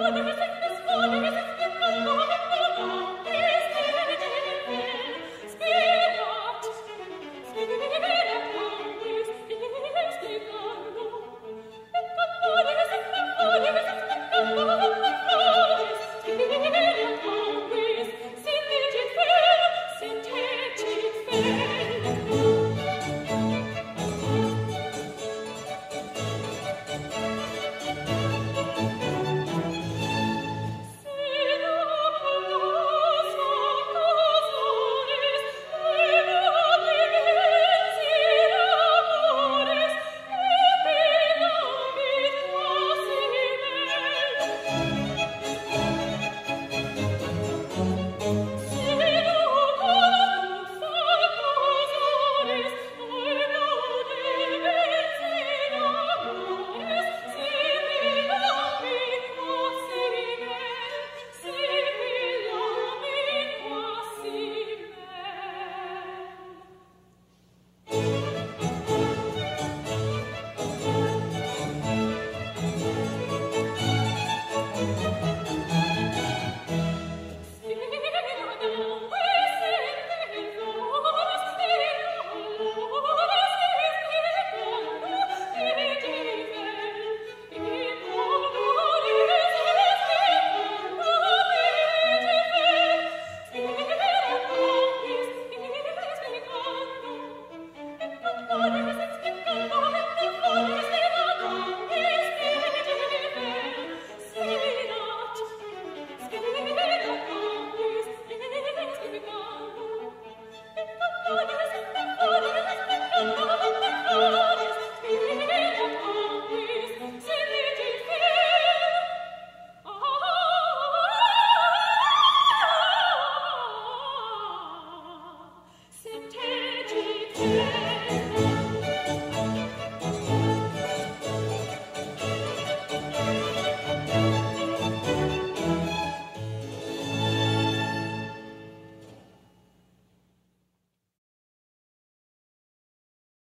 no debe ser